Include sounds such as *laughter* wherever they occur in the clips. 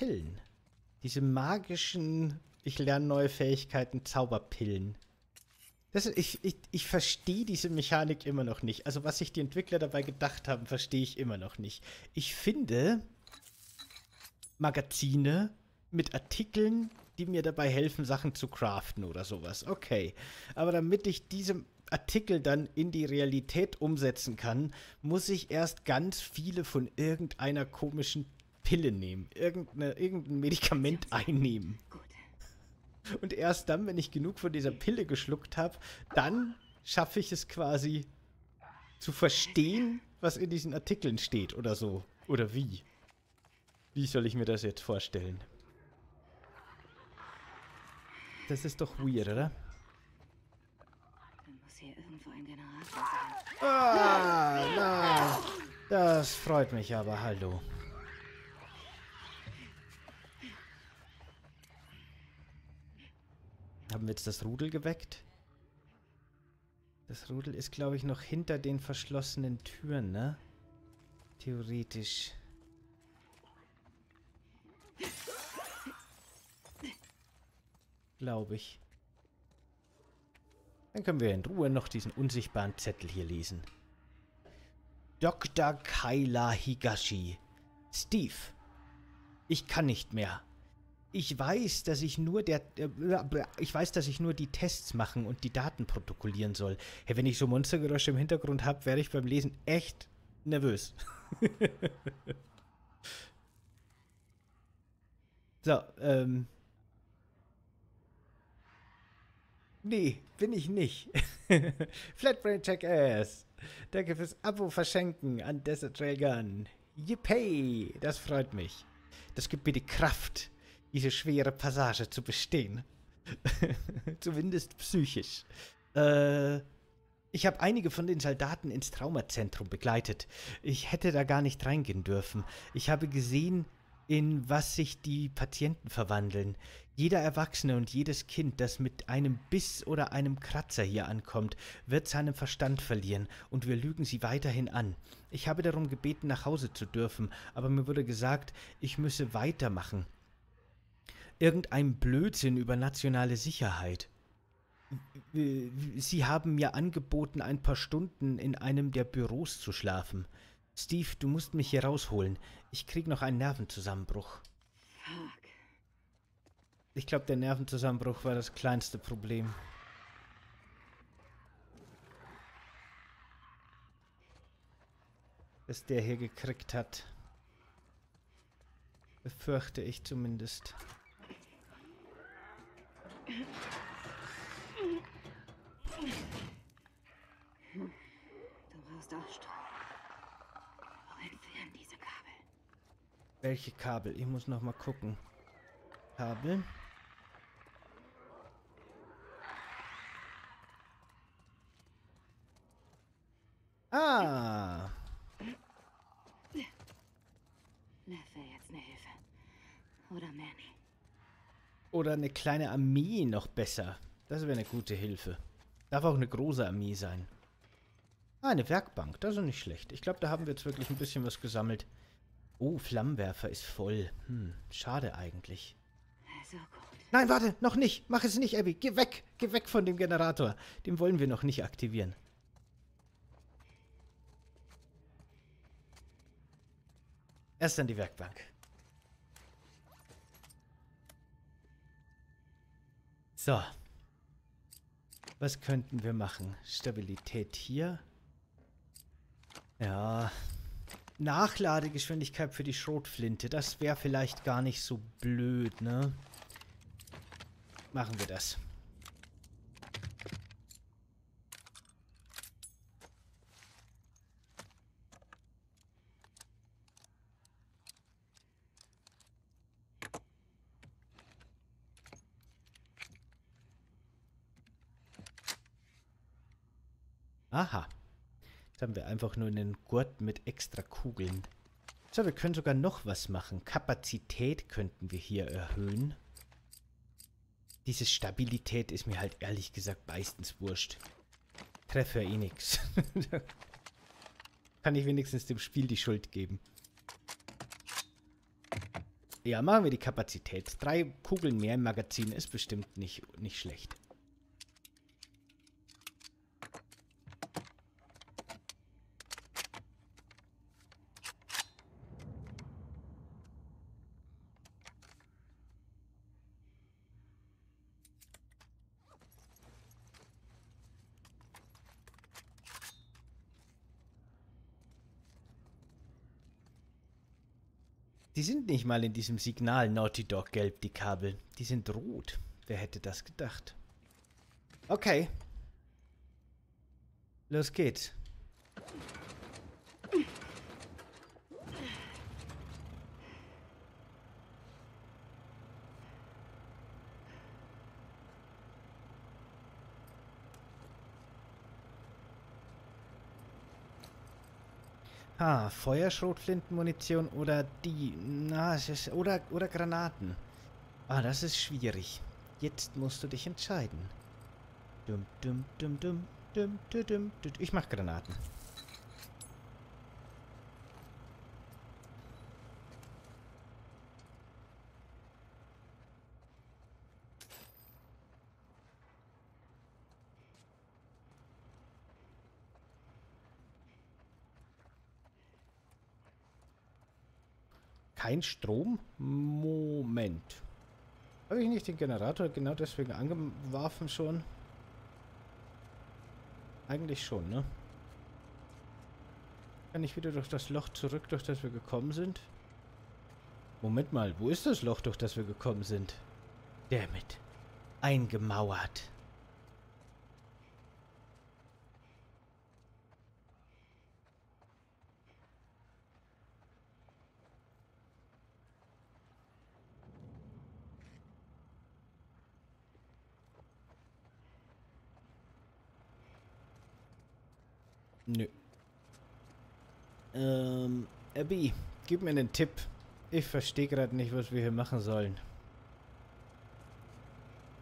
Pillen. Diese magischen, ich lerne neue Fähigkeiten, Zauberpillen. Das, ich ich, ich verstehe diese Mechanik immer noch nicht. Also was sich die Entwickler dabei gedacht haben, verstehe ich immer noch nicht. Ich finde Magazine mit Artikeln, die mir dabei helfen, Sachen zu craften oder sowas. Okay. Aber damit ich diese Artikel dann in die Realität umsetzen kann, muss ich erst ganz viele von irgendeiner komischen Pille nehmen. Irgendeine, irgendein Medikament einnehmen. Und erst dann, wenn ich genug von dieser Pille geschluckt habe, dann schaffe ich es quasi zu verstehen, was in diesen Artikeln steht oder so. Oder wie. Wie soll ich mir das jetzt vorstellen? Das ist doch weird, oder? Dann muss hier irgendwo ein Generator sein. Ah, nein. Das freut mich aber, hallo. Haben wir jetzt das Rudel geweckt? Das Rudel ist, glaube ich, noch hinter den verschlossenen Türen, ne? Theoretisch. Glaube ich. Dann können wir in Ruhe noch diesen unsichtbaren Zettel hier lesen. Dr. Kaila Higashi. Steve. Ich kann nicht mehr. Ich weiß, dass ich nur der äh, ich weiß, dass ich nur die Tests machen und die Daten protokollieren soll. Hey, wenn ich so Monstergeräusche im Hintergrund habe, werde ich beim Lesen echt nervös. *laughs* so, ähm Nee, bin ich nicht. *laughs* Flatbrain Jackass. Danke fürs Abo verschenken an Desert Trail Gun. Yippee, das freut mich. Das gibt mir die Kraft, diese schwere Passage zu bestehen. *laughs* Zumindest psychisch. Äh, ich habe einige von den Soldaten ins Traumazentrum begleitet. Ich hätte da gar nicht reingehen dürfen. Ich habe gesehen, in was sich die Patienten verwandeln. Jeder Erwachsene und jedes Kind, das mit einem Biss oder einem Kratzer hier ankommt, wird seinen Verstand verlieren und wir lügen sie weiterhin an. Ich habe darum gebeten, nach Hause zu dürfen, aber mir wurde gesagt, ich müsse weitermachen. Irgendein Blödsinn über nationale Sicherheit. Sie haben mir angeboten, ein paar Stunden in einem der Büros zu schlafen. Steve, du musst mich hier rausholen. Ich krieg noch einen Nervenzusammenbruch. Fuck. Ich glaube, der Nervenzusammenbruch war das kleinste Problem. Das der hier gekriegt hat. Befürchte ich zumindest. Du brauchst auch Strom. Wohin führen diese Kabel? Welche Kabel? Ich muss noch mal gucken. Kabel. Ah, Neff wäre jetzt eine Hilfe. Oder Manny. Oder eine kleine Armee noch besser. Das wäre eine gute Hilfe. Darf auch eine große Armee sein. Ah, eine Werkbank. Das ist nicht schlecht. Ich glaube, da haben wir jetzt wirklich ein bisschen was gesammelt. Oh, Flammenwerfer ist voll. Hm, schade eigentlich. Also gut. Nein, warte, noch nicht. Mach es nicht, Abby. Geh weg. Geh weg von dem Generator. Den wollen wir noch nicht aktivieren. Erst an die Werkbank. So. Was könnten wir machen? Stabilität hier. Ja. Nachladegeschwindigkeit für die Schrotflinte. Das wäre vielleicht gar nicht so blöd, ne? Machen wir das. Aha. Jetzt haben wir einfach nur einen Gurt mit extra Kugeln. So, wir können sogar noch was machen. Kapazität könnten wir hier erhöhen. Diese Stabilität ist mir halt ehrlich gesagt meistens wurscht. Treffe eh nix. *laughs* Kann ich wenigstens dem Spiel die Schuld geben. Ja, machen wir die Kapazität. Drei Kugeln mehr im Magazin ist bestimmt nicht, nicht schlecht. Die sind nicht mal in diesem Signal Naughty Dog gelb, die Kabel. Die sind rot. Wer hätte das gedacht? Okay. Los geht's. Ah, Feuerschrotflintenmunition oder die. Na, es ist. Oder, oder Granaten. Ah, das ist schwierig. Jetzt musst du dich entscheiden. Dum, dum, dum, dum, dum, dum, dum, dum. Ich mach Granaten. Kein Strom? Moment. Habe ich nicht den Generator genau deswegen angeworfen schon? Eigentlich schon, ne? Kann ich wieder durch das Loch zurück, durch das wir gekommen sind? Moment mal, wo ist das Loch, durch das wir gekommen sind? Damit. Eingemauert. Ähm, Abby, gib mir einen Tipp. Ich verstehe gerade nicht, was wir hier machen sollen.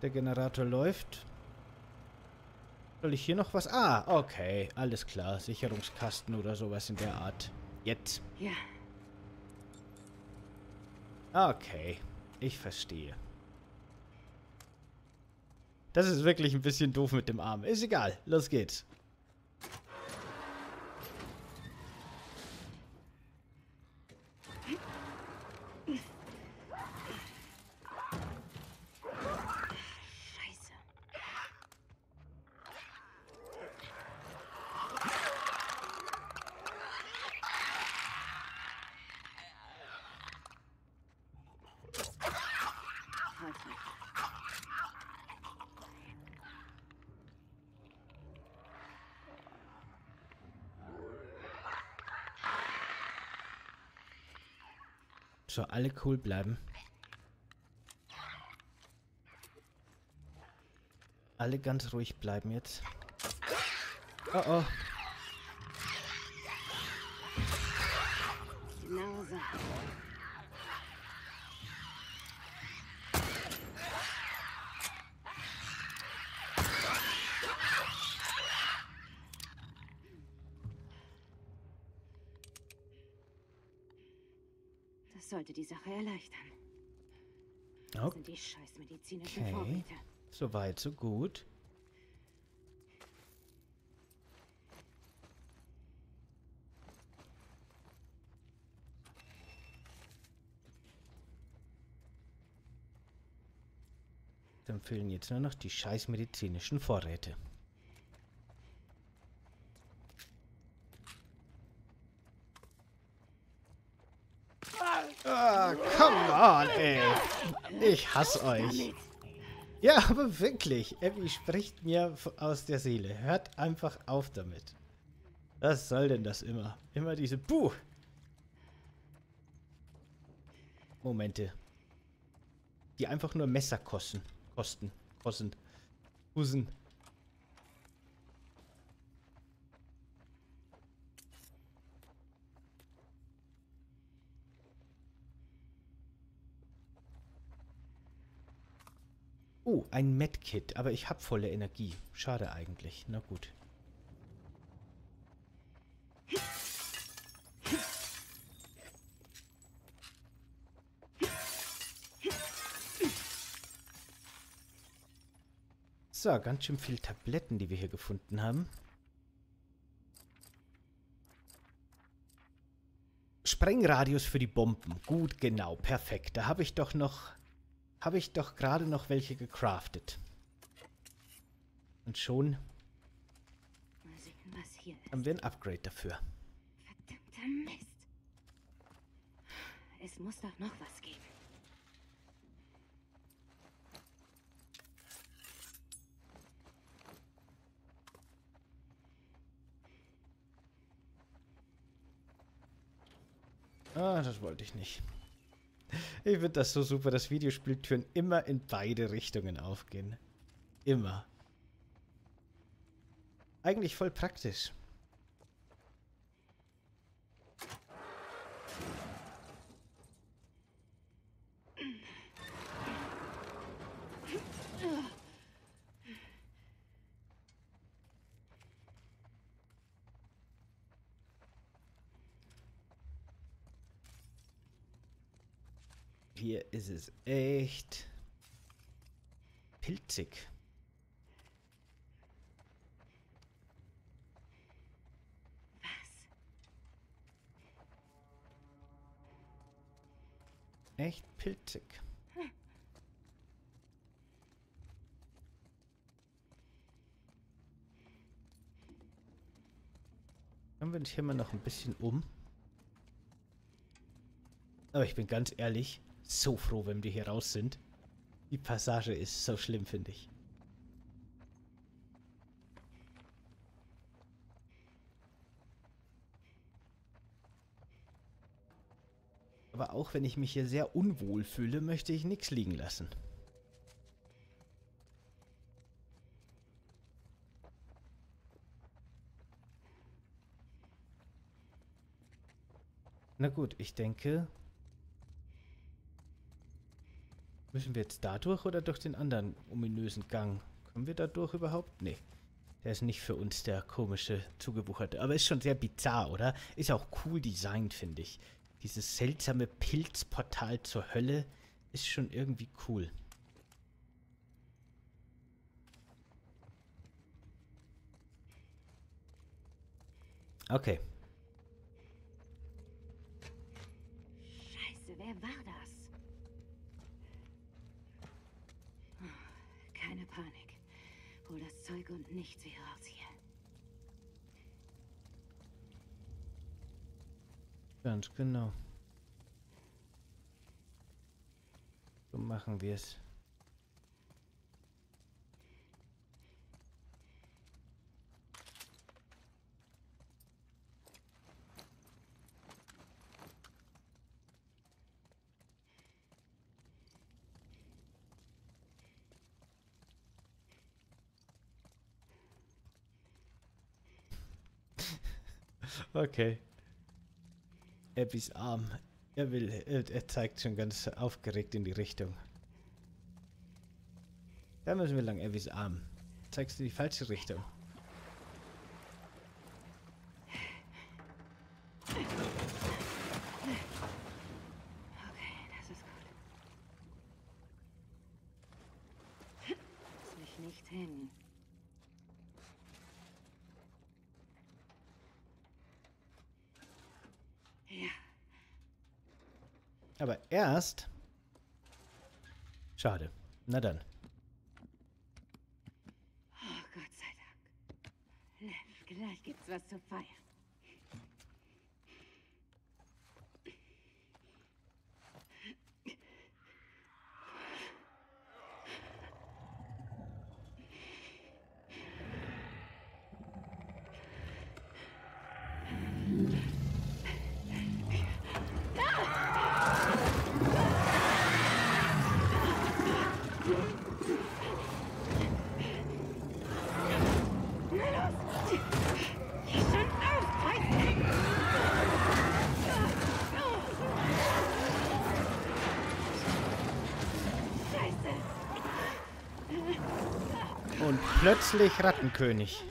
Der Generator läuft. Soll ich hier noch was? Ah, okay. Alles klar. Sicherungskasten oder sowas in der Art. Jetzt. Ja. Okay. Ich verstehe. Das ist wirklich ein bisschen doof mit dem Arm. Ist egal. Los geht's. Scheiße. Halt mal. So, alle cool bleiben. Alle ganz ruhig bleiben jetzt. Oh oh. Genauso. Das sollte die Sache erleichtern. Okay. sind die scheiß medizinischen Okay. Vorräte. So weit, so gut. Dann fehlen jetzt nur noch die scheiß medizinischen Vorräte. Come on, ey. Ich hasse euch. Ja, aber wirklich. Abby spricht mir aus der Seele. Hört einfach auf damit. Was soll denn das immer? Immer diese Buh. Momente. Die einfach nur Messer kosten. Kosten. Kosten. Husen. Oh, ein Medkit. Aber ich habe volle Energie. Schade eigentlich. Na gut. So, ganz schön viele Tabletten, die wir hier gefunden haben. Sprengradius für die Bomben. Gut, genau, perfekt. Da habe ich doch noch habe ich doch gerade noch welche gecraftet. Und schon Mal sehen, was hier ist. haben wir ein Upgrade dafür. Verdammter Mist. Es muss doch noch was geben. Ah, das wollte ich nicht. Ich finde das so super, dass Videospieltüren immer in beide Richtungen aufgehen. Immer. Eigentlich voll praktisch. Hier ist es echt pilzig. Was? Echt pilzig. Können wir nicht hier mal noch ein bisschen um? Aber ich bin ganz ehrlich, so froh, wenn wir hier raus sind. Die Passage ist so schlimm, finde ich. Aber auch wenn ich mich hier sehr unwohl fühle, möchte ich nichts liegen lassen. Na gut, ich denke... Müssen wir jetzt da durch oder durch den anderen ominösen Gang? Können wir da durch überhaupt? Nee. Der ist nicht für uns der komische, zugewucherte. Aber ist schon sehr bizarr, oder? Ist auch cool designt, finde ich. Dieses seltsame Pilzportal zur Hölle ist schon irgendwie cool. Okay. Scheiße, wer war Hol das Zeug und nichts wie raus hier. Ganz genau. So machen wir es. Okay. Abbys Arm. Er will, er, er zeigt schon ganz aufgeregt in die Richtung. Da müssen wir lang, Abbys Arm. Zeigst du die falsche Richtung. Okay, das ist gut. Lass mich nicht hängen. Ja, Aber erst... Schade. Na dann. oh Gott sei Dank. Lev, gleich gibt's was zu feiern. Schon auf, Feigling! Scheiße! Und plötzlich Rattenkönig.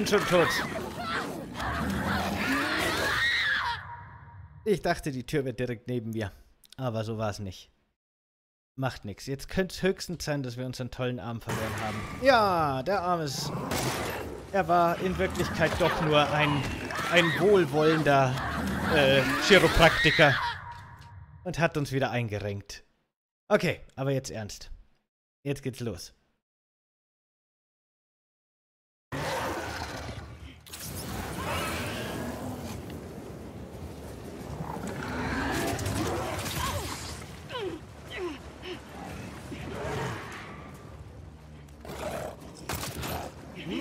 Und schon tot. Ich dachte, die Tür wird direkt neben mir. Aber so war es nicht. Macht nichts. Jetzt könnte es höchstens sein, dass wir unseren tollen Arm verloren haben. Ja, der Arm ist... Er war in Wirklichkeit doch nur ein, ein wohlwollender äh, Chiropraktiker. Und hat uns wieder eingerenkt. Okay, aber jetzt ernst. Jetzt geht's los.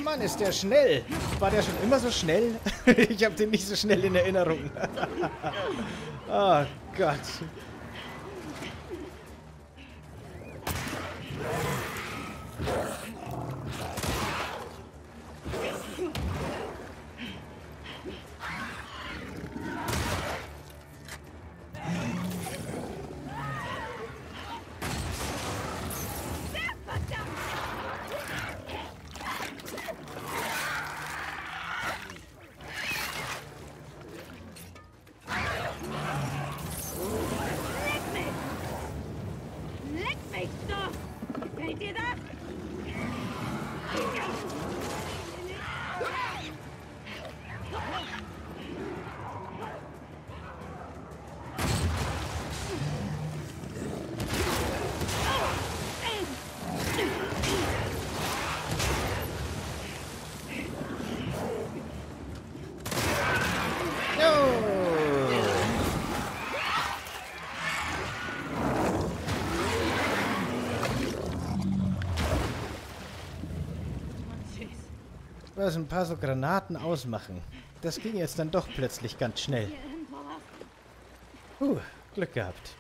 Mann, ist der schnell. War der schon immer so schnell? *laughs* ich habe den nicht so schnell in Erinnerung. *laughs* oh Gott. Was ein paar so Granaten ausmachen. Das ging jetzt dann doch plötzlich ganz schnell. Uh, Glück gehabt.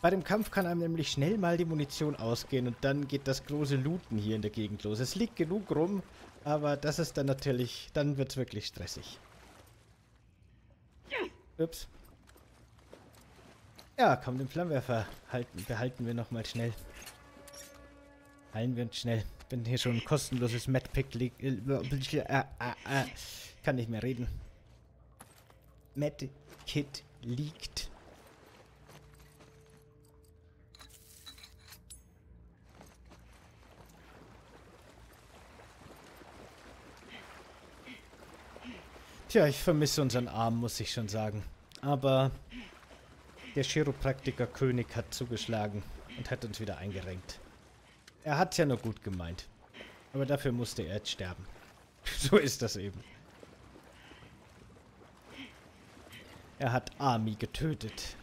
Bei dem Kampf kann einem nämlich schnell mal die Munition ausgehen und dann geht das große Looten hier in der Gegend los. Es liegt genug rum, aber das ist dann natürlich, dann wird es wirklich stressig. Ups. Ja, komm, den Flammenwerfer halten, behalten wir nochmal schnell. Heilen wir uns schnell bin hier schon ein kostenloses Medpick. Äh, äh, äh, äh, kann nicht mehr reden. Medkit liegt. Tja, ich vermisse unseren Arm, muss ich schon sagen. Aber der Chiropraktiker König hat zugeschlagen und hat uns wieder eingerenkt. Er hat ja nur gut gemeint. Aber dafür musste er jetzt sterben. *laughs* so ist das eben. Er hat Army getötet.